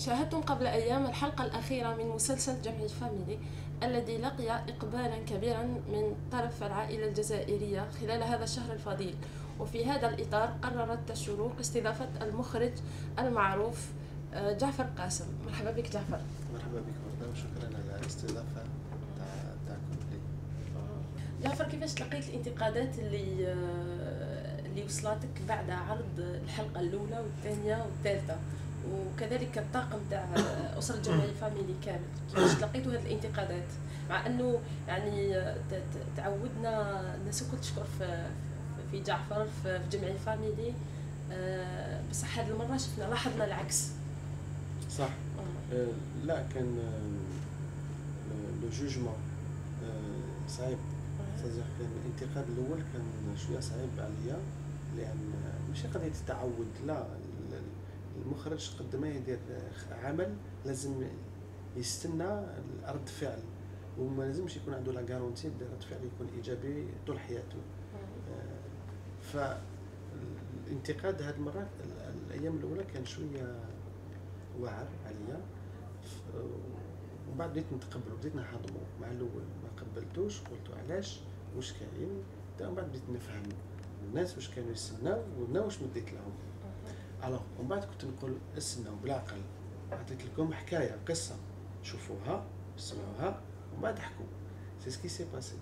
شاهدتم قبل أيام الحلقة الأخيرة من مسلسل جمعي فاميلي الذي لقي إقبالا كبيرا من طرف العائلة الجزائرية خلال هذا الشهر الفضيل وفي هذا الإطار قررت الشروق استضافة المخرج المعروف آه، جعفر قاسم. مرحبا بك جعفر. مرحبا بك ورده وشكرا على تاعكم لي جعفر كيفاش لقيت الانتقادات اللي آه، اللي وصلتك بعد عرض الحلقة الأولى والثانية والثالثة؟ وكذلك الطاقم تاع أسرة جمعيه Family كامل. كيفاش لقيتوا هذه الانتقادات؟ مع أنه يعني تعودنا الناس الكل تشكر في في جعفر في جمعيه Family آه، بصح هذه المرة شفنا لاحظنا العكس. صح. آه. لا كان le jugement آه صعيب. كان الانتقاد الأول كان شوية صعيب عليا لأن ماشي قضية التعود لا. المخرج قد يدير عمل لازم يستنى رد فعل وما لازمش يكون عنده لا غارونتي رد فعل يكون إيجابي طول حياته. فالانتقاد هذه المرة الأيام الأولى كان شوية واعر عليا. ومن بعد بديت نتقبل بديت نهضمو مع الأول ما قبلتوش قلت علاش؟ واش كاين؟ من بعد بديت نفهم الناس واش كانوا يستناو وأنا واش مديت لهم. alors ومن بعد كنت نقول استناو بالعقل عطيت لكم حكاية قصة. شوفوها سمعوها ومن بعد احكوا c'est ce qui s'est passé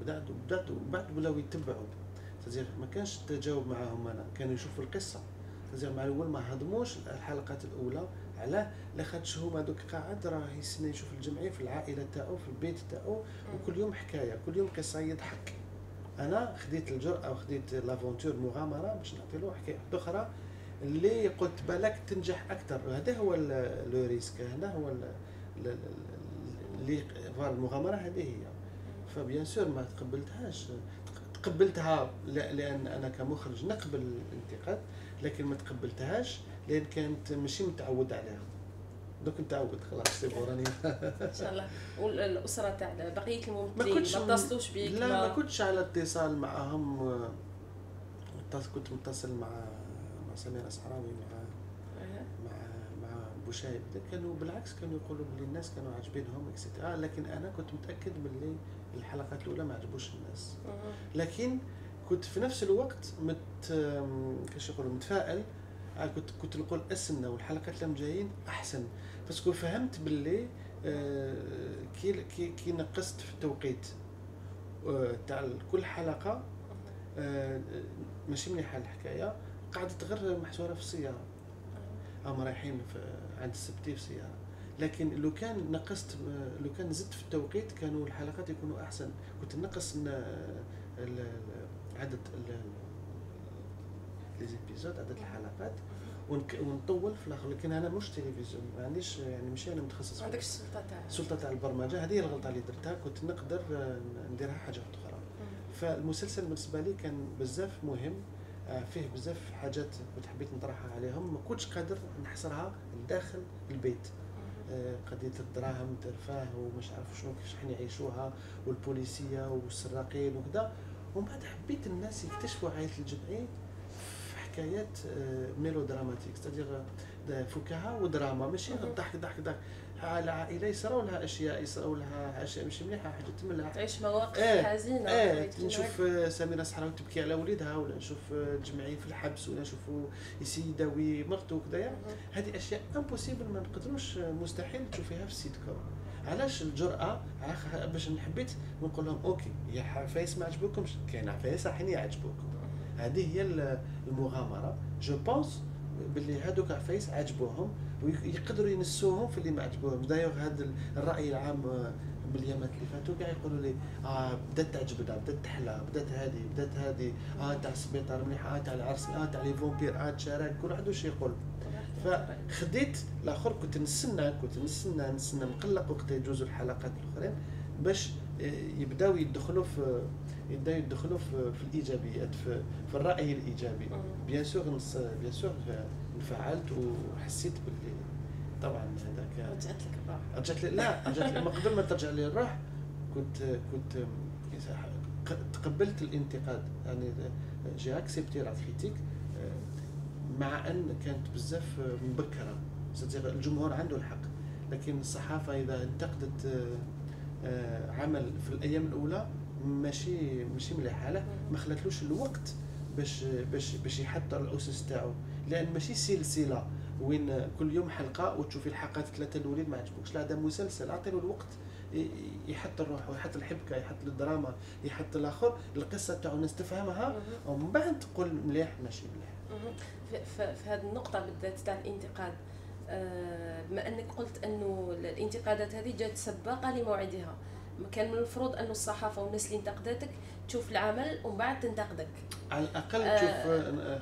بدات بدات بعد ولاو يتبعوا. تزير ما كانش التجاوب معاهم أنا كانوا يشوفوا القصة. تزير مع الأول ما هضموش الحلقات الأولى علاه لاخاطش هما دوك قاعد راه يسنى يشوف الجمعية في العائلة تاعو في البيت تاعو وكل يوم حكاية كل يوم قصة يضحك. أنا خديت الجرأه وخديت l'aventure مغامرة باش نعطي له حكاية أخرى. اللي قلت بالك تنجح أكثر هذا هو le risque. هذا هو اللي المغامرة. هذه هي. ف bien sûr ما تقبلتهاش. تقبلتها لأن أنا كمخرج نقبل الانتقاد لكن ما تقبلتهاش لأن كانت ماشي متعود عليها. دوك نتعود. خلاص سي راني إن شاء الله. والأسرة تاع بقية الممثلين ما اتصلوش بيك لا ما كنتش على اتصال معهم كنت متصل مع مع سميره صحراوي مع مع مع بوشايب. كانوا بالعكس كانوا يقولوا بلي الناس كانوا عاجبينهم et cetera لكن أنا كنت متأكد باللي الحلقات الأولى ما عجبوش الناس. لكن كنت في نفس الوقت مت كيش يقولوا متفائل. كنت كنت نقول استنى والحلقات اللي جايين أحسن. parce que فهمت باللي آه، كي كي نقصت في التوقيت. آه، تاع كل حلقة آه، ماشي مليحه الحكاية. قعدت غير محصوره في السيارة. هم رايحين في عند السبتي في السيارة. لكن لو كان نقصت لو كان زدت في التوقيت كانوا الحلقات يكونوا أحسن. كنت نقص عدد ليزيبيزود عدد الحلقات. ونطول في الآخر. لكن أنا مش تلفزيون. ما عنديش يعني ماشي أنا متخصص ما عندكش السلطه تاع السلطه تاع البرمجة. هذه هي الغلطة اللي درتها. كنت نقدر نديرها حاجة أخرى. فالمسلسل بالنسبة لي كان بزاف مهم. آه، فيه بزاف حاجات كنت حبيت نطرحها عليهم. ما كنتش قادر نحصرها داخل البيت. آه، قضية الدراهم ترفاه ومش عارف شنو كيفاش حنا يعيشوها والبوليسية والسراقين وكذا. ومن بعد حبيت الناس يكتشفوا عائلة الجمعيه حكايات mélodramatique c'est-à-dire فكاهة ودراما. ماشي ضحك ضحك ضحك. العائله يصراو لها أشياء يصراو لها اشياء مش مليحة حاجة تملها تعيش مواقف إيه حزينة إيه نشوف سميرة صحراوي تبكي على وليدها ولا نشوف الجمعية في الحبس ولا نشوف يسيداوي مرته وكذا هذه أشياء impossible ما نقدروش مستحيل تشوفيها في السيت كوم علاش الجرأة؟ باش حبيت نقول لهم OK il y a عفايس ما عجبوكمش. كاين عفايس راح يعجبوكم هذه هي المغامرة. je pense باللي هذوك عفايس عجبوهم ويقدروا ينسوهم في اللي ما عجبوهم دايوغ هذا الرأي العام آه، باليامات اللي فاتوا كاع يقولوا لي آه بدات تعجبنا بدات تحلى بدات هذه بدات هذه آه تاع السبيطار مليحه آه تاع العرس آه تاع les pompiers آه تشارك كل واحد واش يقول. فخديت الآخر كنت نستنى كنت نستنى نستنى مقلق وقت يجوزوا الحلقات الأخرين باش آه، يبداو يدخلوا في يبداو يدخلوا في, في الإيجابيات في, في الرأي الإيجابي. bien sûr bien sûr انفعلت وحسيت باللي طبعا هذاك رجعت لك الروح رجعت لي لا رجعت لي. ما قبل ما ترجع لي الروح كنت كنت تقبلت الانتقاد. يعني j'ai accepté la critique مع أن كانت بزاف مبكرة. الجمهور عنده الحق. لكن الصحافة إذا انتقدت آه، عمل في الأيام الأولى ماشي ماشي مليحه له ما خلاتلوش الوقت باش باش باش يحضر الأسس تاعو. لأن ماشي سلسلة وين كل يوم حلقة وتشوفي الحلقات ثلاثة الأولين ما عجبوكش. لا هذا مسلسل. اعطيله الوقت يحط الروح ويحط الحبكة يحط الدراما يحط الآخر. القصة تاعو الناس تفهمها. ومن بعد تقول مليح ماشي مليح. في- هذه النقطة بالذات تاع الانتقاد آه، بما أنك قلت أنه الانتقادات هذه جات سباقة لموعدها. كان من المفروض انه الصحافة والناس اللي انتقدتك تشوف العمل ومن بعد تنتقدك على الأقل آه. تشوف آه،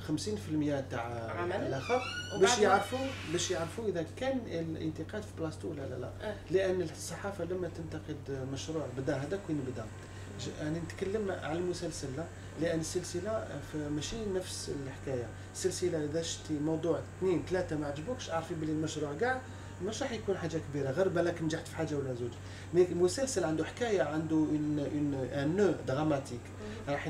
50% تاع عمل. الآخر باش يعرفوا باش يعرفوا إذا كان الانتقاد في بلاصتو ولا لا لا آه. لأن الصحافة لما تنتقد مشروع بدا هذاك وين بدا يعني نتكلم على المسلسل لا لأن السلسلة ماشي نفس الحكاية السلسلة إذا شتي موضوع اثنين ثلاثة ما عجبوكش عارفين بلي المشروع كاع مش راح يكون حاجة كبيرة غير بالك نجحت في حاجة ولا زوج. mais المسلسل عنده حكاية عنده un un nœud dramatique راح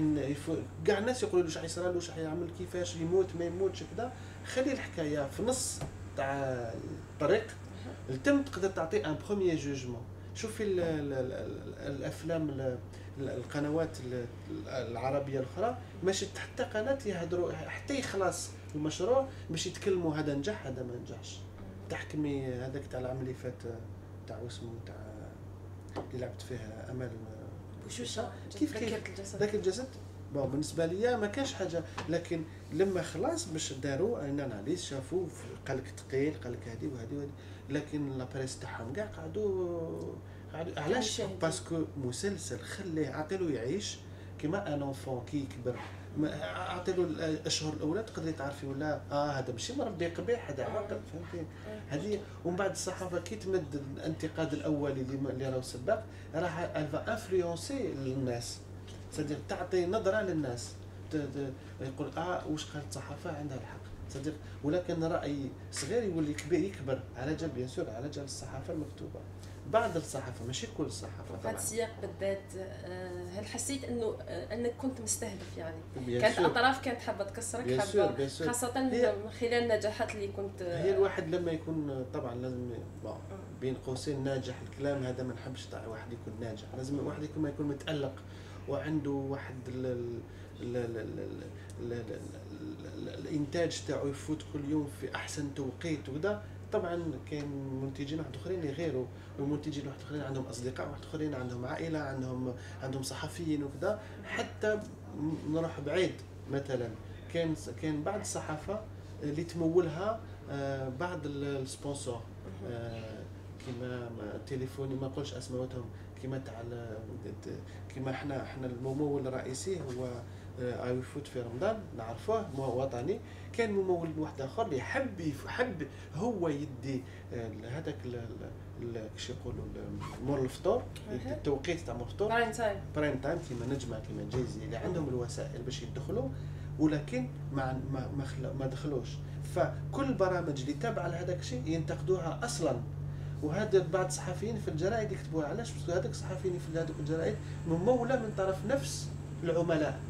كاع الناس يقولوا له شحال يصرى له شحال يعمل كيفاش يموت ما يموتش كذا. خلي الحكاية في نص تاع الطريق. تم تقدر تعطي un premier jugement شوفي ال- ال- ال- الأفلام ال- ال- القنوات ال- العربية الأخرى. ماشي حتى قناة يهضروا حتى يخلص المشروع باش يتكلموا هذا نجح هذا ما نجحش. تحكمي هذاك تاع العام اللي فات تاع اسمه تاع اللي لعبت فيه أمل بشوشة كيف- كيف؟ الجسد. ذاك الجسد؟ بون بالنسبة ليا ما كانش حاجة لكن لما خلاص باش داروا أن أناليز شافوا قال لك ثقيل قال لك هذه وهذه وهذه لكن la presse تاعهم كاع قعدوا علاش. parce que مسلسل خليه عطيلو يعيش كيما un enfant كي يكبر. ما- اعطيلو الأشهر الأولى تقدري تعرفي ولا؟ آه هذا ماشي مربي قبيح هذا عاقل فهمتي؟ هذه ومن بعد الصحافة كي تمد الانتقاد الأولي اللي راهو سباق راح elle va influencer الناس. c'est-à-dire تعطي نظرة للناس. يقول آه واش قالت الصحافة؟ عندها الحق. صديق ولكن رأي صغير يولي كبير يكبر على جال بيان سور على جال الصحافة المكتوبة. بعد الصحافة ماشي كل الصحافة طبعا السياق بالذات هل حسيت انه انك كنت مستهدف يعني بيسور. كانت اطراف كانت حابة تكسرك حابة خاصة من خلال النجاحات اللي كنت هي الواحد لما يكون طبعا لازم بين قوسين ناجح الكلام هذا ما نحبش تاع واحد يكون ناجح لازم الواحد يكون ما يكون متألق وعنده واحد الانتاج تاعو يفوت كل يوم في احسن توقيت وده طبعا كاين منتجين واحد آخرين يغيروا والمنتجين واحد آخرين عندهم أصدقاء واحد آخرين عندهم عائلة عندهم عندهم صحفيين وكذا. حتى نروح بعيد مثلا كان كان بعض الصحافة اللي تمولها آه، بعض ال- السبونسور آه، كيما ما- تليفوني ما نقولش أسماءاتهم كيما تاع كيما إحنا إحنا الممول الرئيسي هو يفوت في رمضان نعرفوه مو وطني. كان ممول واحد آخر اللي حب حب هو يدي آه، هذاك ال- ال- ال- كيش يقولوا مور الفطور. التوقيت تاع مور الفطور. prime time prime time كيما نجمة كيما جازي اللي عندهم الوسائل باش يدخلوا ولكن ما ما ما, ما دخلوش. فكل البرامج اللي تابعة لهذاك الشيء ينتقدوها أصلا. وهذا بعض الصحفيين في الجرائد يكتبوها. علاش؟ parce que هذوك الصحفيين في هذوك الجرائد ممولة من طرف نفس العملاء.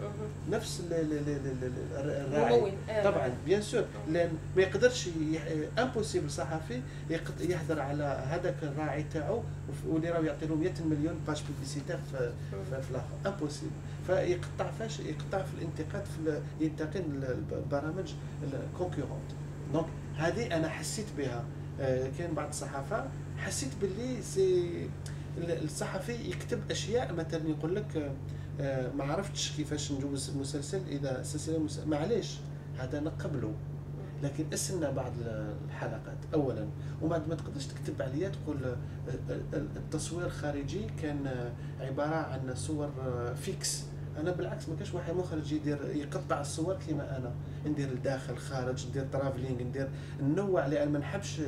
نفس ال- ال- ال- ال- ال- الراعي. آه، طبعا bien sûr لأن ما يقدرش impossible صحفي يهدر على هذاك الراعي تاعو واللي راه يعطي له 100 مليون page publicitaire في في الآخر. impossible فيقطع فاش يقطع في الانتقاد في ينتقد ال- البرامج ال concurrentes donc هذه أنا حسيت بها. آه، كاين بعض الصحافة حسيت باللي c'est ال- الصحفي يكتب أشياء مثلا يقول لك ما عرفتش كيفاش نجوز المسلسل إذا سلسلة مس- معليش هذا نقبله لكن استنى بعض الحلقات اولا. وبعد ما تقدرش تكتب عليا تقول آه، ال- التصوير الخارجي كان آه، عبارة عن صور آه، fixes. أنا بالعكس ما كاش واحد مخرج يدير يقطع الصور كيما أنا. ندير الداخل خارج ندير travelling ندير ننوع لأن ما نحبش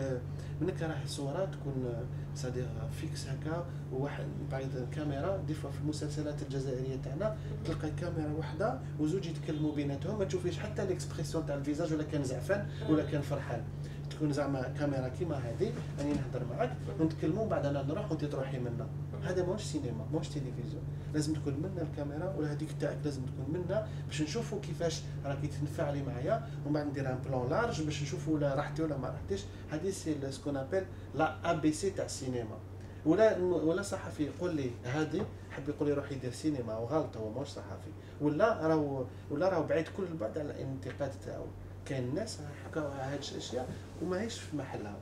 منك راح الصورات تكون c'est-à-dire fixes هكا وواحد بعد كاميرا دي في المسلسلات الجزائرية تاعنا تلقى كاميرا واحدة وزوج يتكلموا بيناتهم ما تشوفيش حتى l'expression تاع ال visage ولا كان زعفان ولا كان فرحان. تكون زعما كاميرا كيما هذه راني نهضر معك ونتكلموا بعد أنا نروح وأنت تروحي منا. هذا ماهوش سينما ماهوش تلفزيون. لازم تكون منا الكاميرا ولا هذيك تاعك لازم تكون منا باش نشوفوا كيفاش راكي تنفعلي معايا. ومن بعد ندير un plan large باش نشوفوا ولا رحتي ولا ما رحتيش هذه c'est ce qu'on appelle l'ABC تاع السينما. ولا ولا صحفي يقول لي هذه حب يقول لي روح يدير سينما وغلط هو ماهوش صحفي. ولا راهو ولا راهو بعيد كل البعد على الانتقاد تاعو. كاين الناس حكاو هاد الأشياء وماهيش في محلها.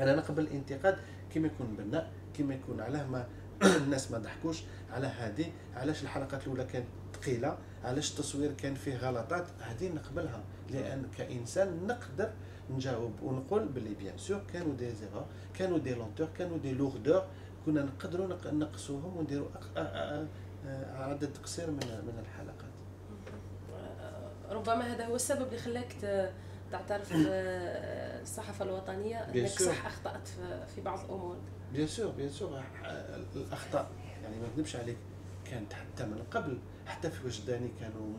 أنا نقبل الانتقاد كيما يكون بناء كيما يكون علاه ما الناس ما ضحكوش على هذه علاش الحلقات الأولى كانت ثقيلة علاش التصوير كان فيه غلطات؟ هذه نقبلها لأن كإنسان نقدر نجاوب ونقول باللي bien sûr كانوا des erreurs كانوا des lenteurs كانوا des lourdeurs كنا نقدروا نقصوهم ونديروا عدد قصير من من الحلقات. ربما هذا هو السبب اللي خلاك تعترف الصحافة الوطنية إنك صح أخطأت في بعض الأمور. bien sûr bien sûr الأخطاء يعني ما نكذبش عليك. كانت حتى من قبل حتى في وجداني كانوا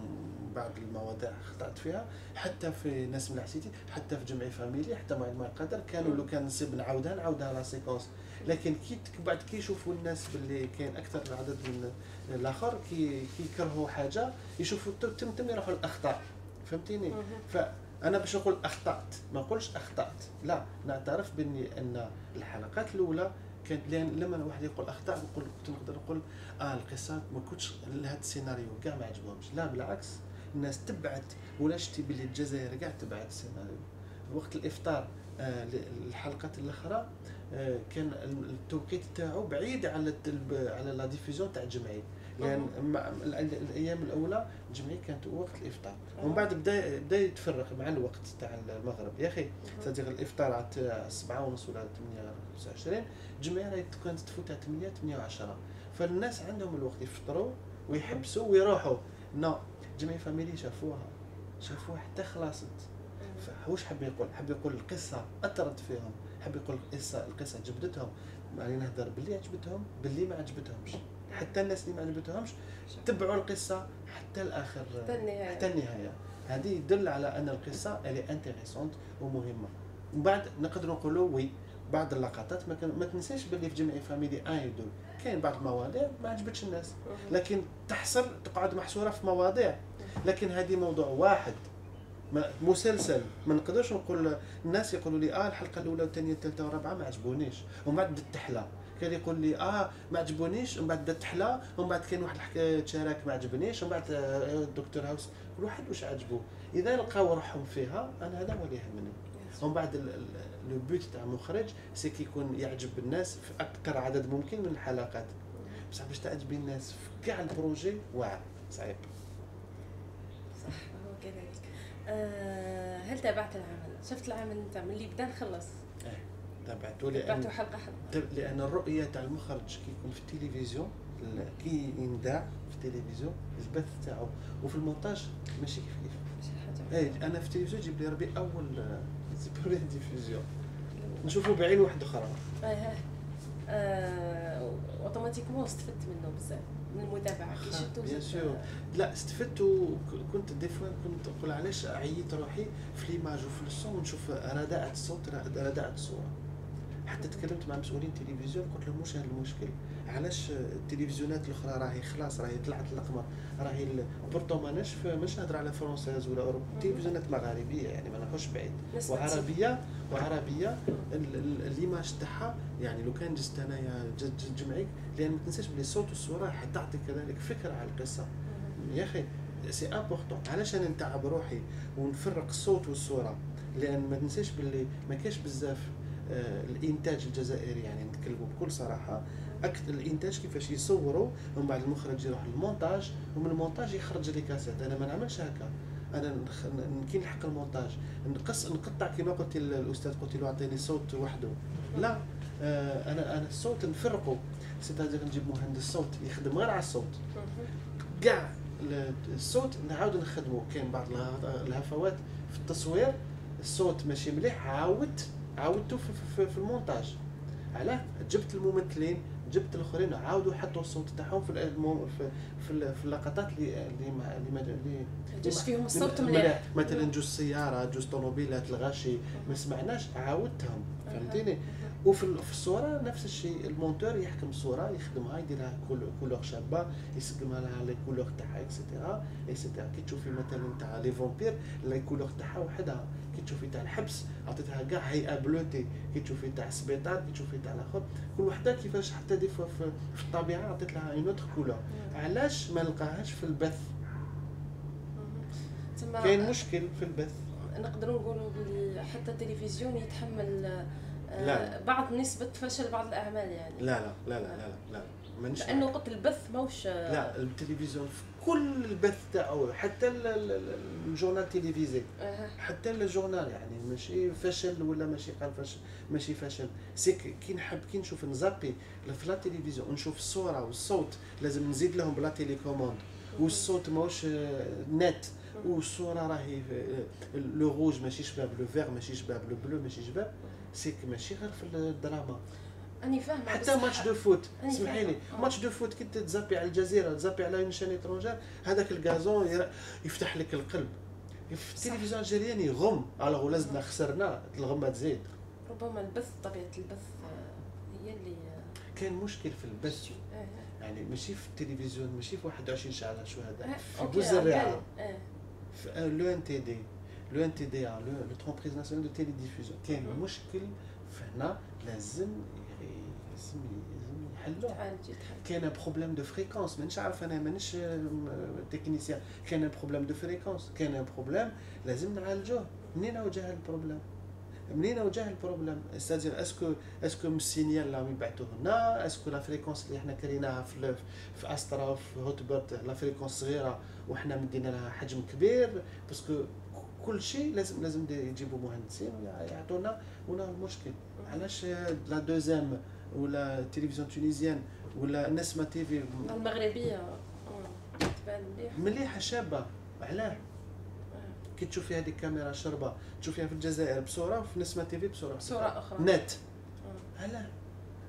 بعض المواضيع أخطأت فيها حتى في ناس ملاح سيتي حتى في جمعي فاميلي حتى مع ما قدر كانوا لو كان نصيب نعاودها نعاودها la séquence لكن كي بعد كي يشوفوا الناس باللي كاين أكثر عدد من الآخر كي كيكرهوا حاجة يشوفوا تم تم يروحوا الاخطاء فهمتيني؟ فانا باش نقول أخطأت ما نقولش أخطأت. لا نعترف بإني أن الحلقات الأولى كانت لما واحد يقول أخطاء نقول كنت نقدر نقول آه القصة ما كنتش هذا السيناريو كاع ما عجبهمش. لا بالعكس الناس تبعت ولا شتي باللي الجزائر كاع تبعت السيناريو. وقت الإفطار آه الحلقات الأخرى آه كان التوقيت تاعو بعيد على على la diffusion تاع الجمعي. لأن الأيام الأولى الجمعي كانت وقت الإفطار. ومن بعد بدا بدأ يتفرق مع الوقت تاع المغرب. يا أخي تدير الإفطار على 7 ونص ولا 8 25 الجمعي كانت تفوت على 8 8 10 فالناس عندهم الوقت يفطروا ويحبسوا ويروحوا. non جمعي فاميلي شافوها. شافوها حتى خلصت فواش حب يقول؟ حب يقول القصة أثرت فيهم. حب يقول القصة القصة جبدتهم. يعني نهضر باللي عجبتهم باللي ما عجبتهمش. حتى الناس اللي ما عجبتهمش تبعوا القصة حتى الآخر. حتى النهاية. حتى النهاية. هذه يدل على أن القصة elle est intéressante ومهمه ومن بعد نقدروا نقولوا oui بعض اللقطات ما, كان ما تنساش باللي في جمعي فاميلي un et deux كاين بعض المواضيع ما عجبتش الناس. لكن تحصل تقعد محصورة في مواضيع. لكن هذه موضوع واحد. مسلسل. ما نقدرش نقول الناس يقولوا لي آه الحلقة الأولى والثانية والثالثة والرابعة ما عجبونيش. ومن بعد تحلى كان يقول لي آه ما عجبونيش ومن بعد بدأت تحلى ومن بعد كاين واحد الحكاية تشارك ما عجبنيش ومن بعد آه، الدكتور هاوس كل واحد واش عجبو؟ إذا لقاو روحهم فيها أنا هذا هو اللي يهمني. ومن بعد le but تاع المخرج سي كيكون يعجب الناس في أكثر عدد ممكن من الحلقات. بصح باش تعجبي الناس في كاع ال projet واعر صعيب. صح هو كذلك. أه هل تابعت العمل؟ شفت العمل نتاع من اللي بدأ خلص؟ تابعته لأن حلقة حلقة. لأن الرؤية تاع المخرج كي يكون في التلفزيون كي ينداع في التلفزيون البث تاعو. وفي المونتاج ماشي كيف كيف. إيه أنا في التلفزيون جيب لي ربي أول c'est diffusion نشوفوا بعين واحدة أخرى. إيه آه automatiquement استفدت منه بزاف من المتابعة. كي شفتو bien sûr لا استفدت وكنت des fois كنت نقول علاش عييت روحي في l'image وفي الصوت ونشوف رداءة الصوت رداءة الصورة. حتى تكلمت مع مسؤولين تلفزيون قلت لهم واش هذا المشكل؟ علاش التلفزيونات الأخرى راهي خلاص راهي طلعت القمر راهي pourtant ماناش مش نهضر على françaises ولا Europe تلفزيونات مغاربيه يعني ما نروحش بعيد. وعربيه وعربية l'image تاعها يعني لو كان juste انايا جمعيك لأن ما تنساش بلي الصوت والصورة حتعطي كذلك فكرة على القصة. يا أخي c'est important علاش أنا نتعب روحي ونفرق الصوت والصورة لأن ما تنساش باللي ما كاش بزاف الإنتاج الجزائري يعني نتكلموا بكل صراحة أكثر الإنتاج كيفاش يصوروا ومن بعد المخرج يروح للمونتاج ومن المونتاج يخرج les cassettes. أنا ما نعملش هكا. أنا كي نلحق المونتاج نقص نقطع كما قلت الأستاذ قلت له اعطيني صوت وحده. لا آه أنا أنا الصوت نفرقه. سيتادير نجيب مهندس صوت يخدم غير على الصوت. كاع الصوت نعاود نخدمه. كاين بعض الهفوات في التصوير الصوت ماشي مليح عاودت عاودته في, في, في المونتاج. علاه؟ جبت الممثلين جبت الآخرين عاودوا حطوا الصوت تاعهم في في في, في اللقطات اللي اللي ما اللي ما اللي جاش فيهم الصوت مليح. مثلا جوج سيارة جوج طوموبيلات الغاشي. ما سمعناش عاودتهم. فهمتيني؟ وفي ال- في الصورة نفس الشيء. ال monteur يحكم الصورة يخدمها يديرها coul- couleur شابة يسقمها لها les couleurs تاعها et cetera et cetera كي تشوفي مثلا تاع les vampires les couleurs تاعها وحدها. كي تشوفي تاع الحبس عطيتها كاع هيئة bleutée كي تشوفي تاع السبيطار كي تشوفي تاع الآخر كل وحدة كيفاش حتى des fois في, الطبيعة عطيت لها une autre couleur علاش ما نلقاهاش في البث؟ كاين مشكل في البث. نقدروا نقولوا بلي حتى التلفزيون يتحمل آه، لا. بعض نسبة فشل بعض الأعمال يعني. لا لا لا لا لا لا مانيش لأنه قلت البث موش لا التلفزيون كل البث تاعو حتى ال- ال- ال- ال journal télévisé حتى ال journal يعني ماشي فشل ولا ماشي قال فشل ماشي فشل c'est que كي نحب كي نشوف نزابي في la télévision نشوف الصورة والصوت لازم نزيد لهم ب la télécommande. والصوت ماهوش nette والصورة راهي le rouge ماشي شباب le vert ماشي شباب le bleu ماشي شباب c'est que ماشي غير في الدراما. أني فاهمة حتى match de foot اسمحي لي. آه. match de foot كي تزابي على الجزيرة تزابي على une chaîne étrangère هذاك ال gazon يفتح لك القلب. في التلفزيون الجزائري يغم. الوغ لازمنا خسرنا الغمه تزيد. ربما البث طبيعة البث آه، هي اللي كاين مشكل في البث. آه، يعني ماشي في التلفزيون ماشي في 21 شعله شهداء آه، أوكي، بوز آه، آه، في لو إن تي دي. لو إن تي دي لو ترونبريز ناسيونال دو تيلي ديفوزيون كاين مهم. مشكل فهنا لازم لازم لازم يحلوه تعالج تعالج كاين ان بروبليم دو فريكونس. مانيش عارف أنا مانيش technicien. كاين un problème de fréquence. كاين un problème لازم نعالجوه. منين وجه ال problème؟ منين وجه ال problème؟ إستاذ est-ce que est-ce que من ال signal اللي راهم يبعثوه لنا؟ est-ce que la fréquence اللي إحنا كريناها في في Astra وفي Hotbird la fréquence صغيرة وحنا مدينا لها حجم كبير. parce que كل شيء لازم لازم يجيبوا مهندسين ويعطونا هنا المشكل علاش la deuxième ولا التلفزيون tunisienne ولا نسمة TV المغربية آه، تبان مليح. مليحة شابة. علاه. كي تشوفي هذيك الكاميرا شربة تشوفيها في الجزائر بصورة وفي نسمة TV بصورة صورة أخرى. nette. آه. علاه.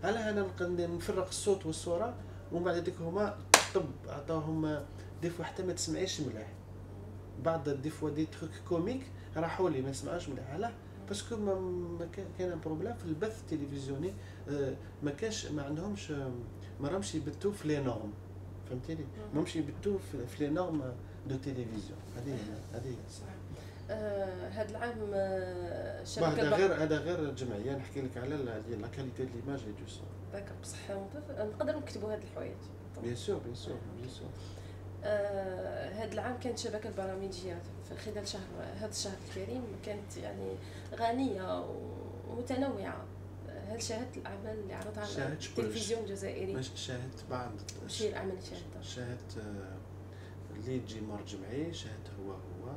علاه أنا نفرق الصوت والصورة ومن بعد هذيك هما طب عطاهم des fois حتى ما تسمعيش مليح. بعض des fois des trucs comiques راحوا لي ما نسمعوش مليح. علاه. parce que ما ما كان كاين problème في البث التلفزيوني. آه، ما كانش ما عندهمش آه، ما راهمش يبثوا في les normes فهمتيني؟ ما همش يبثوا في- les normes de télévision هذه هذه هي الصح. آه، هذا العام آه، الشبكة هذا غير هذا غير الجمعيه نحكي لك على la qualité de l'image et du son ذاك بصح نقدر نكتبوا هاد الحوايج. bien sûr bien sûr bien sûr آه، هذا العام كانت الشبكة البرامجية في خلال شهر هذا الشهر الكريم كانت يعني غنية ومتنوعة. هل شاهدت الأعمال اللي عرضها على. التلفزيون الجزائري؟ باش شاهدت بعض وش هي الأعمال اللي شاهدتها؟ شاهدت آه، اللي تجي مار جمعي شاهدت هو هو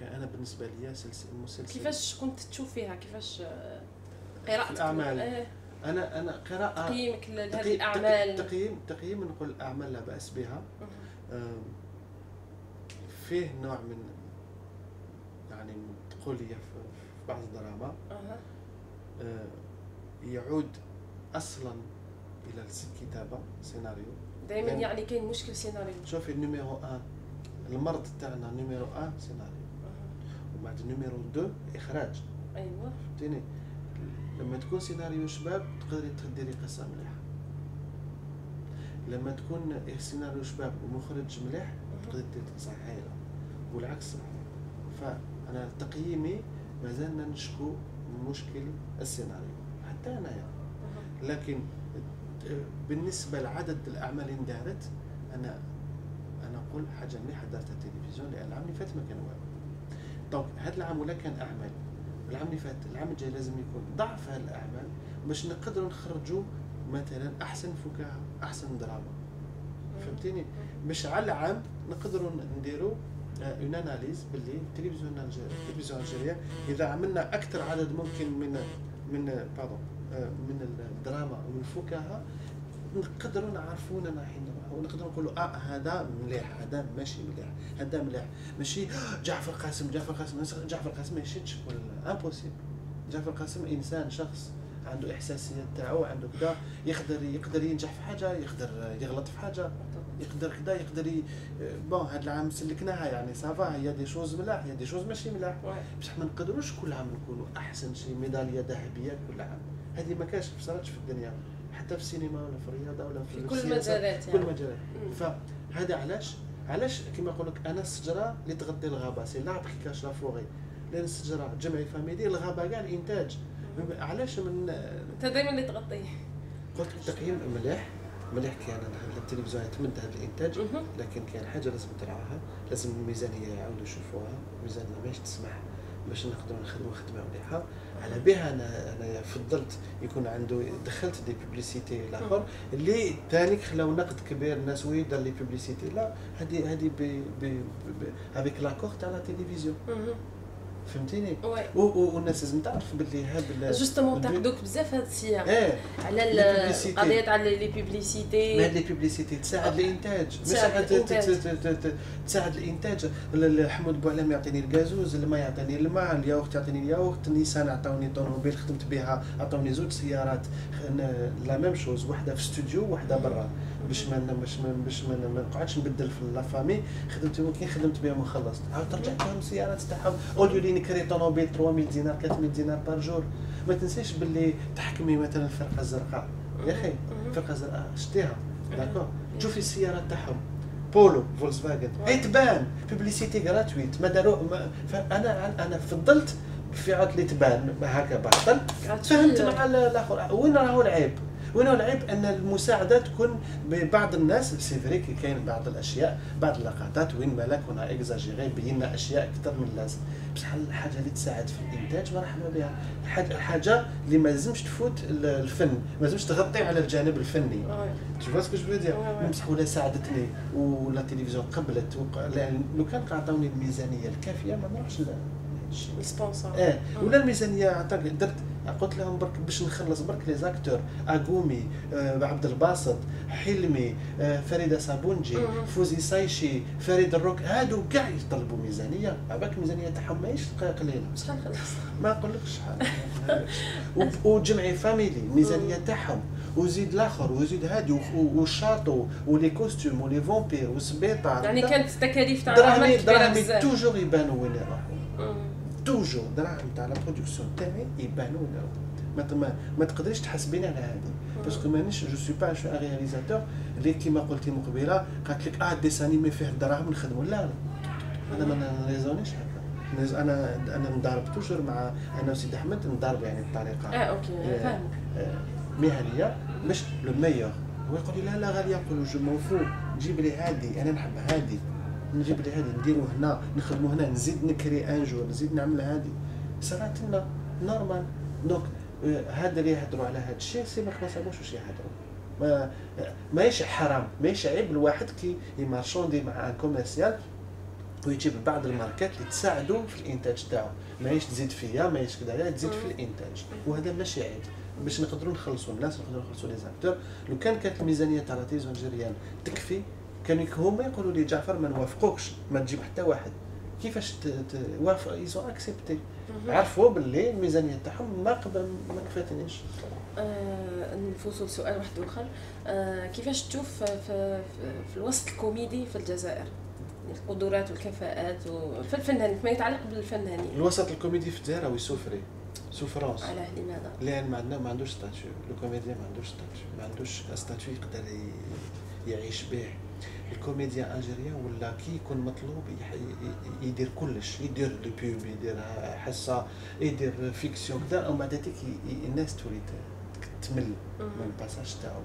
كان أنا بالنسبة لي سلسله مسلسل كيفاش كنت تشوف فيها كيفاش آه، قراءتك الأعمال. آه، أنا أنا قراءه تقييمك لهذه الأعمال تقييم تقييم نقول الاعمال لا بأس بها فيه نوع من يعني التقوليه في بعض الدراما أها. يعود أصلا إلى الكتابه سيناريو. دائما لأن- يعني كاين مشكل سيناريو. شوفي ال numéro 1 المرض تاعنا numéro 1 سيناريو. أها. وبعد numéro 2 إخراج. أيوه. فهمتيني؟ لما تكون سيناريو شباب تقدري تديري قصه مليحة. لما تكون سيناريو شباب ومخرج مليح تقدري ديري قصه هايله والعكس فأنا تقييمي مازلنا نشكو من مشكل السيناريو. انايا أها. لكن بالنسبة لعدد الأعمال اللي اندارت أنا أنا نقول حاجة مليحة دارتها التلفزيون لأن العام اللي فات ما كان والو donc هذا العام ولا كان أعمال. العام اللي فات العام الجاي لازم يكون ضعف هذه الأعمال باش نقدروا نخرجوا مثلا أحسن فكاهة أحسن دراما. فهمتيني؟ باش على العام نقدروا نديروا une analyse باللي التلفزيون الجزائري التلفزيون الجزائريه إذا عملنا أكثر عدد ممكن من من pardon من الدراما ومن الفكاهة نقدروا نعرفوا نروحوا ونقدروا نقولوا آه هذا مليح هذا ماشي مليح هذا مليح. ماشي جعفر قاسم جعفر قاسم جعفر قاسم ما يشدش ولا impossible جعفر قاسم إنسان شخص عنده إحساسية تاعو عنده كذا يقدر يقدر ينجح في حاجة يقدر يغلط في حاجة يقدر كذا يقدر ي... bon هذا العام سلكناها يعني ça va هي des choses ملاح هي des choses ماشي ملاح. بصح ما نقدروش كل عام نكونوا أحسن شي ميدالية ذهبية كل عام. هذه ما كاش ما صارتش في الدنيا حتى في السينما ولا في الرياضة ولا في, في كل. المجالات في يعني. كل المجالات. فهذا علاش علاش كما نقول لك أنا الشجره اللي تغطي الغابة c'est l'arbre qui cache la forêt لأن الشجره جمعي فاميلي الغابة كاع الإنتاج علاش من أنت دائما اللي تغطيه قلت التقييم مليح مليح كان أنا التلفزيون يتمد هذا الإنتاج. لكن كاين حاجة لازم تراعاها لازم الميزانية يعاودوا يشوفوها الميزانيه ماهيش تسمح باش نقدروا نخدموا خدمة مليحة على بها أنا أنا فضلت يكون عنده دخلت دي بوبليسيتي الآخر. اللي ثاني خلاو نقد كبير الناس وي دار لي بوبليسيتي لا هذه هذه افيك لاكور تاع لا تيليفزيون. فهمتيني؟ والناس لازم تعرف باللي هذا جوستومون تعقدوك بزاف هذا السياق. إيه. على. القضية تاع لي ما هاد بيبليسيتي لي بوبليسيتي تساعد الإنتاج. تساعد الإنتاج. حمود بوعلام يعطيني الغازوز الماء يعطيني الماء الياوخت يعطيني الياوخت نيسان عطاوني طوموبيل خدمت بها عطاوني زوج سيارات. لا ميم شوز واحدة في استوديو وواحده برا. باش ما باش ما باش ما نقعدش نبدل في la famille خدمت كي خدمت بهم وخلصت. عاود رجعت لهم السيارات تاعهم. au lieu لي نكري طوموبيل 3000 دينار 4000 دينار par jour ما تنسيش باللي تحكمي مثلا الفرقه الزرقاء يا أخي. الفرقه الزرقاء شتيها. d'accord مم. شوفي السيارات تاعهم. Polo Volkswagen تبان publicité gratuite ما داروا ما فانا أنا فضلت في اللي تبان هكا باطل فهمت مع ال- الآخر. وين راهو العيب؟ وين العيب ان المساعدة تكون ببعض الناس. c'est vrai كاين بعض الأشياء بعض اللقطات وين مالك هنا إكزاجيري بينا أشياء أكثر من اللازم بصح الحاجة اللي تساعد في الإنتاج مرحبا بها. الحاجة اللي ما لازمش تفوت ال- الفن ما لازمش تغطي على الجانب الفني. Tu vois ce que je veux dire. بصح ولا ساعدتني ولا التلفزيون قبلت لو كان عطاوني الميزانية الكافية ما نروحش السبونسر آه ولا الميزانية عطاك درت قلت لهم برك باش نخلص برك لي زاكتور اغومي آه عبد الباسط حلمي آه فريدة صابونجي. فوزي سايشي فريد الروك هادو كاع يطلبوا ميزانية. عباك الميزانية تاعهم ماهيش قليلة. شحال خلص ما نقولكش شحال وجمعي فاميلي الميزانيه تاعهم. وزيد الآخر وزيد هادي والشاطو ولي كوستيوم ولي فامبير والسبيطار يعني كانت التكاليف تاع دراهمي دراهمي توجور يبانوا وين يروحوا. توجور دراهم تاع لا برودكسيون تاعي يبانوا يروحوا ما ما, تقدريش تحاسبيني على هذه باسكو مانيش جو سوي با شو ان رياليزاتور اللي كيما قلتي مقبله قالت لك آه ديس انيمي فيه الدراهم نخدموا لا لا أنا ما نريزونيش هكا أنا أنا نضارب توجور مع أنا وسيد احمد نضارب يعني بطريقه آه أوكي فاهم آه، مهنيه مش لو ميور هو يقول لي لا لا غاليه نقول له جو مون فو جيب لي هادي أنا نحب هادي نجيب لي هادي نديرو هنا نخدمو هنا نزيد نكري ان جور نزيد نعمل هادي صارت لنا نورمال دونك هذا اللي يهضروا على هذا الشيء سي ما خلاص واش يهضروا. ما ماهيش حرام ماهيش عيب الواحد كي يمارشوندي مع ان كوميرسيال ويجيب بعض الماركات اللي تساعدوا في الإنتاج تاعو. ماهيش تزيد فيا ماهيش كذا تزيد في الإنتاج. وهذا ماشي عيب. باش نقدروا نخلصوا الناس نقدروا نخلصوا les acteurs لو كان كانت الميزانية تاع لا تكفي كانوا هما يقولوا لي جعفر ما نوافقوكش ما تجيب حتى واحد. كيفاش ت- ت- وافق؟ ils ont accepté عرفوا باللي الميزانية تاعهم ما قبل ما كفاتنيش. آه، نفوسوا لسؤال واحد آخر. آه، كيفاش تشوف في, في, في الوسط الكوميدي في الجزائر؟ يعني القدرات والكفاءات وفي الفنانين فيما يتعلق بالفنانين الوسط الكوميدي في الجزائر هو يسوفري souffrance علاه لماذا؟ لأن ما عندنا ما عندوش statut le comédien ما عندوش statut ما عندوش statut يقدر يعيش به. ال comédien algérien ولا كي يكون مطلوب يدير كلش يدير le pub يدير حصة يدير fiction كذا ومن بعد هذيك الناس تولي تمل من ال passage تاعو.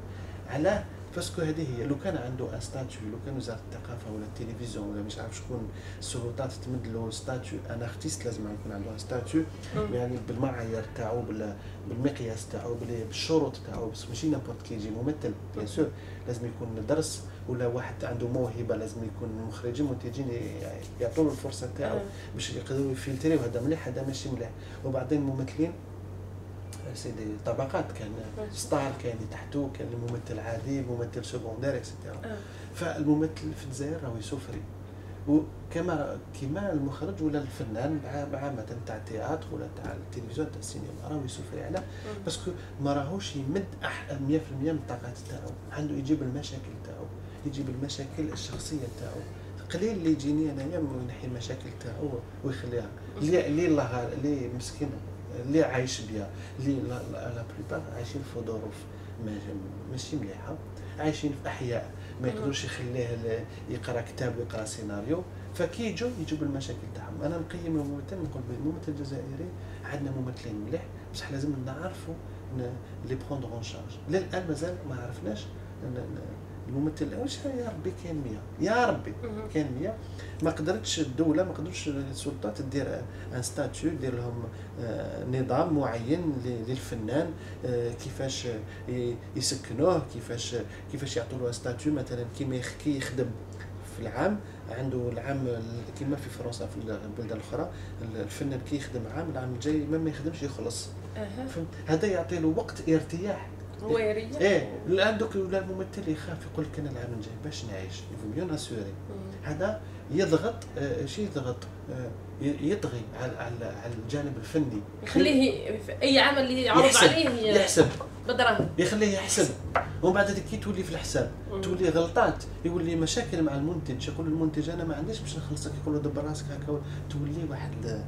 علاه parce que هذه هي لو كان عنده un statut لو كان وزاره الثقافه ولا التلفزيون ولا مش عارف شكون السلطات تمد له statut un artiste لازم يكون عنده un statut يعني بالمعايير تاعو بال- بالمقياس تاعو بال- بالشروط تاعو بس ماشي n'importe qui يجي ممثل bien sûr لازم يكون درس ولا واحد عنده موهبة لازم يكون مخرجين منتجين يعطوا له الفرصة تاعو. باش يقدروا يفلتريو هذا مليح هذا ماشي مليح. وبعدين الممثلين سيدي طبقات كان star كان اللي تحته كان الممثل عادي ممثل secondaire et cetera آه. فالممثل في الجزائر راهو يسوفري. وكما كما المخرج ولا الفنان مع مع مثلا تاع ال théâtre ولا تاع التلفزيون تاع السينما راهو يسوفري على. parce que ما راهوش يمد أح- 100% من الطاقات تاعو. عنده يجيب المشاكل تاعو يجيب المشاكل الشخصية تاعو. قليل اللي يجيني أنايا وينحي المشاكل تاعو ويخليها. اللي اللي الله اللي مسكين. اللي عايش بها la plupart عايشين في ظروف ما- ماشي مليحة. عايشين في أحياء ما. يقدروش يخليه يقرأ كتاب ويقرأ سيناريو. فكي يجوا يجوا بالمشاكل تاعهم. أنا نقيم الممثل نقول الممثل الجزائري عندنا ممثلين مليح. بصح لازم نعرفوا les prendre en charge للأن مازال ما عرفناش الممثل واش يا ربي كاين 100 يا ربي. كان 100 ما قدرتش الدولة ما قدرتش السلطات دير un statut دير لهم آه، نظام معين للفنان آه، كيفاش يسكنوه كيفاش كيفاش يعطوا له statut مثلا كيما يخ- كي يخدم في العام. عنده العام ال- كيما في فرنسا في البلدان الأخرى. الفنان كي يخدم عام العام الجاي ما يخدمش يخلص. هذا يعطي له وقت ارتياح. هو يريح إيه الآن دوك الممثل يخاف يقول لك أنا العام الجاي باش نعيش؟ ناسيوري مم. هذا يضغط آه، شي يضغط آه، يطغي على على على الجانب الفني. يخليه في أي عمل اللي يعرض عليه يحسب. بدراهم يخليه يحسب. ومن بعد هذيك كي تولي في الحساب مم. تولي غلطات يولي مشاكل مع المنتج يقول المنتج أنا ما عنديش باش نخلصك. يقول له دبر راسك هكا. تولي واحد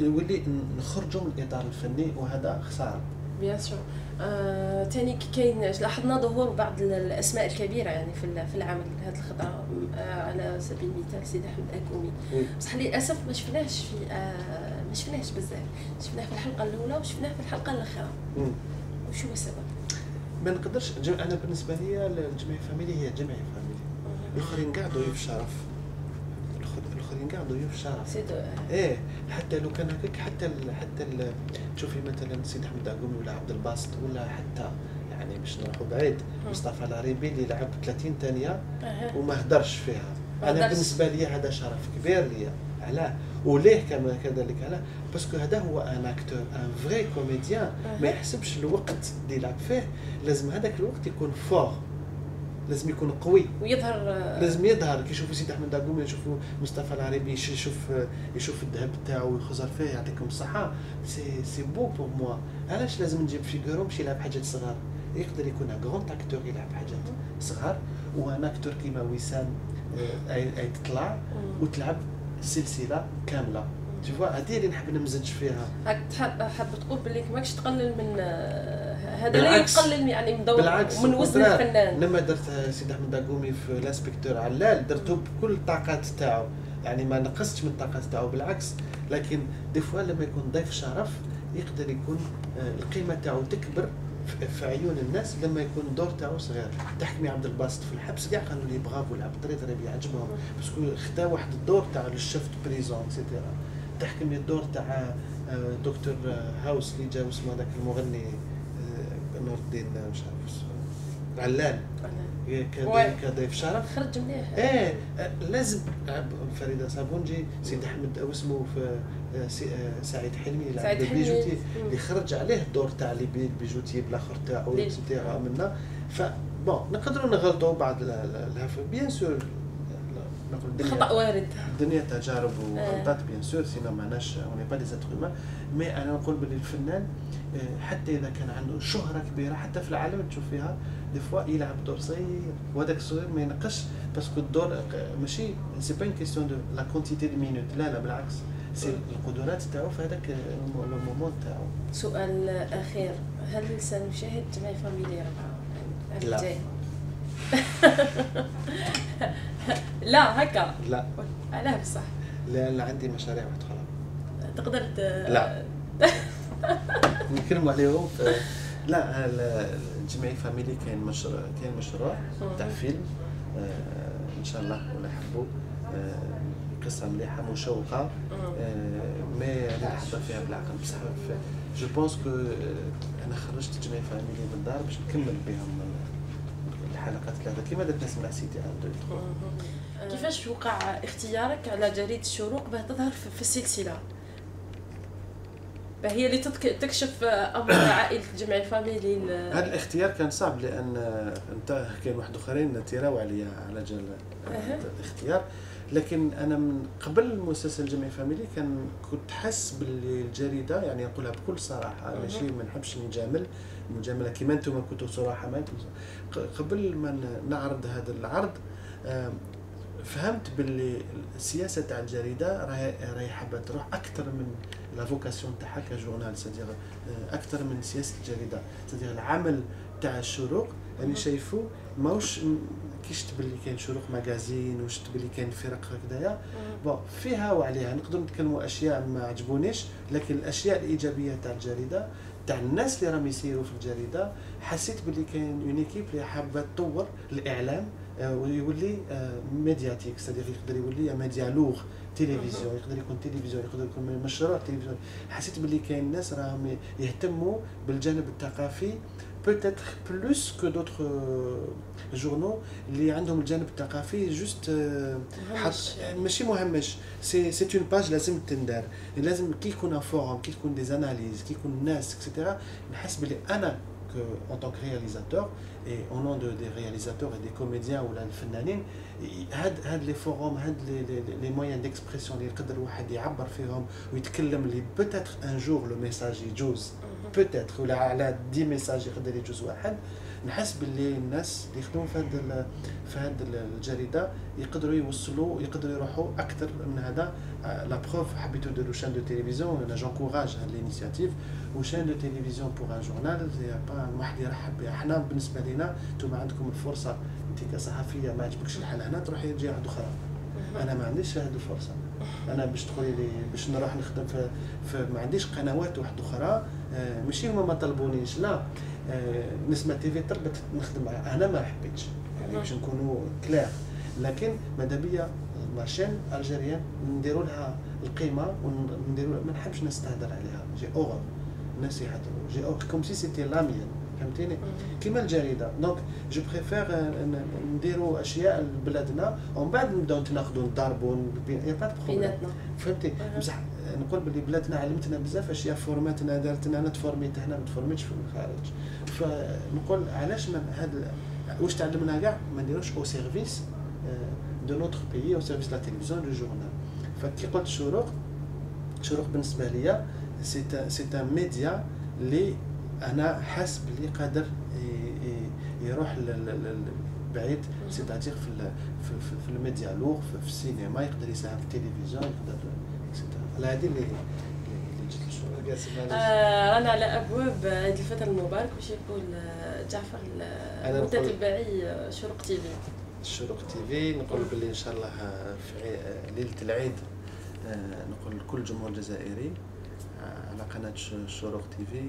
يولي نخرجوا من الإطار الفني وهذا خسارة. bien sûr. آه، تاني كاين لاحظنا ظهور بعض ال- الأسماء الكبيرة يعني في في العمل. هذه الخطره آه، على سبيل المثال سيد أحمد أقومي. بصح للأسف ما شفناهش في آه، ما شفناهش بزاف. شفناه في الحلقة الأولى وشفناه في الحلقة الأخيرة. وشو هو السبب؟ ما نقدرش أنا بالنسبة لي الجمعية فاميلي هي جمعية فاميلي. الآخرين كاع ضيوف شرف الآخرين كاع ضيوف شرف سيد إيه حتى لو كان هكاك حتى ال حتى ال تشوفي مثلا سيد احمد أقومي ولا عبد الباسط ولا حتى يعني باش نروحوا بعيد مصطفى العريبي اللي لعب 30 ثانية. وما هدرش فيها. أنا. بالنسبة لي هذا شرف كبير لي. علاه. وليه كما كذلك علاه؟ parce que هذا هو un acteur un vrai comédien ما. يحسبش الوقت اللي يلعب فيه. لازم هذاك الوقت يكون fort لازم يكون قوي. ويظهر آه، لازم يظهر. كي يشوفوا سيد أحمد أقومي يشوفوا مصطفى العربي يش- يشوف يشوف الذهب تاعو ويخزر فيه يعطيكم الصحة. c'est c'est beau pour moi علاش لازم نجيب figurant مش يلعب حاجات صغار؟ يقدر يكون un grand acteur يلعب حاجات صغار و un acteur كيما وسام آه، اي أي تطلع. وتلعب سلسلة كاملة. تشوفوا هذه اللي نحب نمزج فيها. حاب تقول باللي ماكش تقلل من آه، هذا لا. يقلل يعني من دور بالعكس من وزن. الفنان. لما درت سيد أحمد أقومي في l'inspecteur علال درته بكل الطاقات تاعو. يعني ما نقصتش من الطاقات تاعو بالعكس. لكن des fois لما يكون ضيف شرف يقدر يكون آه، القيمة تاعو تكبر في- عيون الناس لما يكون الدور تاعو صغير. تحكمي عبد الباسط في الحبس كاع قالوا لي برافو لعب طري طري بيعجبهم parce que خدا واحد الدور تاع ال chef de prison et cetera تحكمي الدور تاع آه، دكتور آه، House اللي جا اسمه هذاك المغني. نور الدين آه، مش عارف اسمه علال وي. كضيف شرف خرج مليح إيه آه، لازم. آه، فريدة صابونجي سيد أحمد أو اسمه في آه، آه، سعيد حلمي يلعب سعيد حلمي. بيجوتي. اللي خرج عليه الدور تاع اللي بي- بيجوتي بالاخر تاعو منا ف بون نقدروا نغلطوا بعض ال- ال- الهف بيان سور خطا وارد الدنيا تجارب وغلطات بيان سور سينا معناش اوني با لي زاتر مي أنا نقول باللي الفنان حتى اذا كان عنده شهرة كبيرة حتى في العالم تشوف فيها des fois يلعب دور صغير وهذاك الصغير ما ينقصش parce que الدور ماشي c'est pas question de la quantité des minutes لا لا بالعكس. c'est القدرات تاعو في هذاك le moment تاعو. سؤال أخير. هل سنشاهد جمعيه فاميلي العام لا. لا هكا. لا. علاه بصح لأن عندي مشاريع أخرى تقدر ت... لا. نتكلموا عليهم. لا ال- الجمعيه فاميلي كاين مشروع كاين مشروع تاع فيلم. آه، إن شاء الله ولا يحبوا آه، قصة مليحة مشوقة. آه، mais أنا نحضر فيها بالعقل. بصح je pense que أنا خرجت الجمعيه فاميلي من الدار باش نكمل بهم الحلقات ثلاثة. كيما درت نسمع سيدي عنده كيفاش وقع اختيارك على جريدة الشروق باه تظهر في السلسلة؟ هي اللي تكشف أمر عائلة جمعية فاميلي ال- هذا الاختيار كان صعب لأن آه، انت كاين واحد آخرين تيراو عليا على جال. الاختيار. لكن أنا من قبل مسلسل جمعي فاميلي كان كنت حاس باللي الجريدة يعني نقولها بكل صراحة ماشي ما نحبش نجامل المجامله كيما أنتم كنتوا صراحة ما قبل ما نعرض هذا العرض فهمت باللي السياسة تاع الجريدة راهي راهي حابة تروح أكثر من la vocation تاعها ك journal c'est-à-dire أكثر من سياسة الجريدة c'est-à-dire العمل تاع الشروق راني شايفو ماهوش كي شفت باللي كاين شروق ماغازين وشفت باللي كاين فرق هكذايا bon فيها وعليها. نقدر نتكلموا أشياء ما عجبونيش لكن الأشياء الإيجابية تاع الجريدة تاع الناس اللي راهم يسيروا في الجريدة حسيت باللي كاين une équipe اللي حابة تطور الإعلام آه، ويولي médiatique c'est-à-dire يقدر يولي média lourd تلفزيون يقدر يكون تلفزيون يقدر يكون مشروع تلفزيون. حسيت باللي كاين ناس راهم يهتموا بالجانب الثقافي peut-être plus que d'autres journaux اللي عندهم الجانب الثقافي juste ماشي مهمش c'est c'est une page لازم تندار لازم كي يكون forum كي تكون des analyses كي يكون الناس et cetera نحس بلي أنا en tant que réalisateur et au nom de, des réalisateurs et des comédiens ولا الفنانين هاد هاد les forums هاد les moyens d'expression اللي يقدر الواحد يعبر فيهم ويتكلم اللي peut-être un jour le message يجوز peut-être ولا على des messages يقدر يجوز واحد نحس باللي الناس اللي يخدموا في هذا في هذه الجريده يقدروا يوصلوا يقدروا يروحوا أكثر من هذا la preuve حبيتو ديروا chaîne de télévision أنا j'encourage هاد l'initiative و chaîne de télévision pour un journal واحد يرحب بها إحنا بالنسبة لنا أنتم عندكم الفرصة. انت كصحفية ما عجبكش الحال هنا تروحي تجي واحد أخرى أنا ما عنديش هذه الفرصة. أنا باش تقولي لي باش نروح نخدم في, في ما عنديش قنوات واحدة أخرى. ماشي هما ما طلبونيش. لا آه، نسمة تيفي طلبت نخدم معها أنا ما حبيتش يعني باش نكونوا clair. لكن ماذا بيا la chaîne algérienne نديروا لها القيمة ونديروا ما نحبش نستهدر عليها. j'ai horreur الناس يحضروا j'ai horreur comme si c'était la mienne فهمتيني؟ كيما الجريدة. donc je préfère نديروا أشياء لبلادنا ومن بعد نبداو نتناقضوا نضربوا يا با بيناتنا. فهمتي؟ بصح نقول باللي بلادنا علمتنا بزاف أشياء فورماتنا دارتنا أنا تفورميت هنا ما تفورميتش في الخارج. فنقول علاش من هذا واش تعلمنا كاع؟ ما نديروش au service de notre pays au service la télévision le journal فكي قلت شروق شروق بالنسبة ليا c'est c'est un média اللي أنا حاس باللي قادر يروح بعيد. c'est-à-dire في في, في ال média lourd في, السينما يقدر يساهم في التلفزيون يقدر على هذه اللي آه رانا على أبواب عيد الفطر المبارك باش يقول جعفر متتبعي شروق تي في. شروق تي في نقول باللي إن شاء الله في ليلة العيد نقول لكل جمهور جزائري على قناة شروق تي في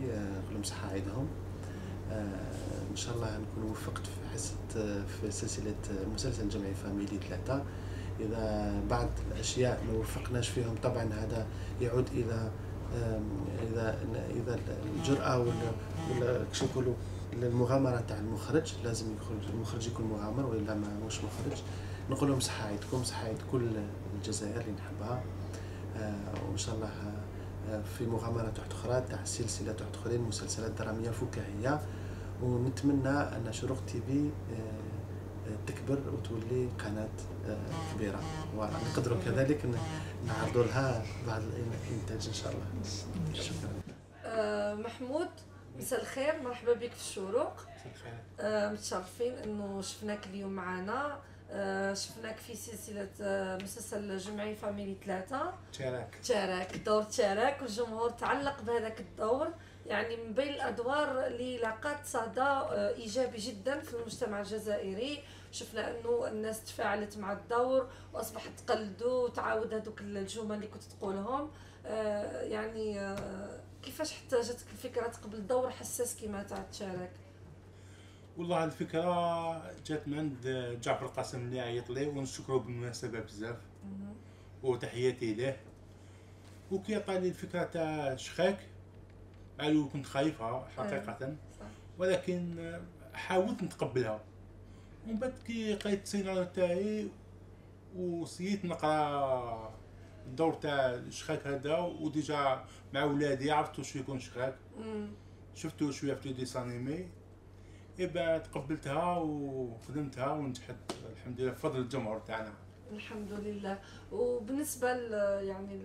لهم صحه عيدهم. إن شاء الله نكون وفقت في حصة في سلسلة مسلسل جمعي فاميلي ثلاثة. إذا بعض الأشياء ما وفقناش فيهم طبعا هذا يعود إلى اذا اذا الجرأة ولا ولا كش نقولوا المغامرة تاع المخرج. لازم يخرج المخرج يكون مغامر وإلا ما مش مخرج. نقول لهم صحه عيدكم صحه عيد كل الجزائر اللي نحبها. آه، وإن شاء الله آه، في مغامرات أخرى تاع سلسلة أخرين مسلسلات درامية فكاهية. ونتمنى أن شروق تي في آه، تكبر وتولي قناة كبيرة. ونقدروا كذلك نعرضوا لها بعض الإنتاج إن شاء الله. شكرا. محمود مساء الخير. مرحبا بك في الشروق آه متشرفين إنه شفناك اليوم معنا. آه شفناك في سلسلة آه مسلسل جمعي فاميلي ثلاثة. تشارك. تشارك دور تشارك والجمهور تعلق بهذاك الدور. يعني من بين الأدوار اللي لاقت صدى آه إيجابي جدا في المجتمع الجزائري. شفنا أنه الناس تفاعلت مع الدور وأصبحت تقلدوا وتعاود هذوك الجمل اللي كنت تقولهم. آه يعني آه كيفاش حتى جاتك الفكرة تقبل دور حساس كيما تاع تشارك؟ والله الفكرة جات من عند جعفر القاسم اللي عيط لي ونشكره بالمناسبة بزاف. وتحياتي له. وكي عطاني الفكرة تاع شخاك. قالوا كنت خايفه حقيقة. ولكن حاولت نتقبلها. ومن بعد كي قريت السيناريو تاعي وسيت نقرأ الدور تاع شخاك هذا و déjà مع ولادي عرفتو شو يكون شخاك. شفتو شوية في dessin animé eh bah تقبلتها وخدمتها ونجحت. الحمد لله. بفضل الجمهور تاعنا. الحمد لله. وبالنسبة ل يعني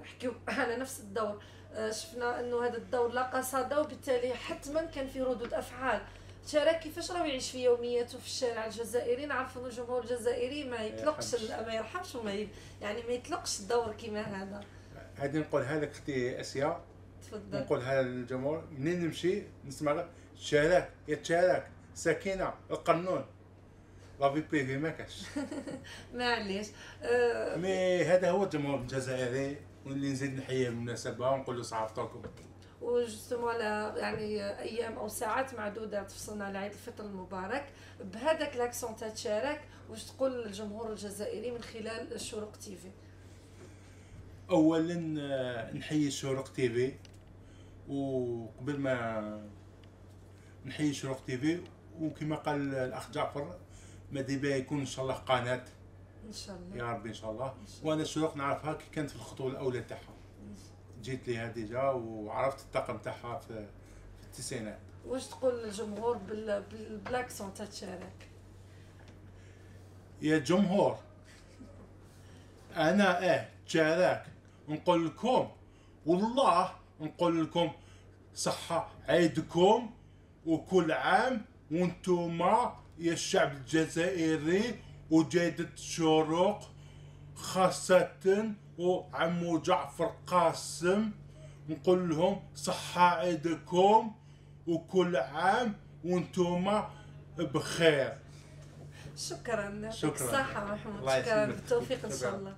نحكيو على نفس الدور. آه، شفنا إنه هذا الدور لاقى صدى وبالتالي حتما كان في ردود أفعال. شارك كيفاش راه يعيش في يومياته في الشارع الجزائري؟ نعرف إنه الجمهور الجزائري ما يطلقش ما يرحمش وما يعني ما يطلقش الدور كيما هذا. هذه نقول هذا أختي أسيا. تفضل. نقول هذا للجمهور. منين نمشي؟ نسمع شارك يتشارك. سكينه القانون. لا في بريفي ما كاش. معليش. آه، mais هذا هو الجمهور الجزائري واللي نزيد نحييه بالمناسبه ونقول له صح عيدكم و justement على يعني أيام أو ساعات معدودة تفصلنا على عيد الفطر المبارك. بهذاك l'accent تشارك واش تقول للجمهور الجزائري من خلال الشروق تيفي اولا آه، نحيي شروق تيفي وقبل ما نحيي شروق تيفي وكما قال الأخ جعفر ماذا بيا يكون إن شاء الله قناة. إن شاء الله. يا ربي إن شاء الله. وأنا شروق نعرفها كي كانت في الخطوة الأولى تاعها. جيت ليها déjà وعرفت الطاقم تاعها في, في التسعينات. واش تقول للجمهور بال- بال- ب l'accent تاع تشارك؟ يا جمهور. أنا آه شارك نقول لكم والله نقول لكم صحة عيدكم. وكل عام وانتوما يا الشعب الجزائري وجيدة شروق خاصة وعمو جعفر قاسم نقول لهم صحة عيدكم وكل عام وانتوما بخير شكرا يعطيك شكراً. الصحه محمود شكرا. بالتوفيق إن شاء. الله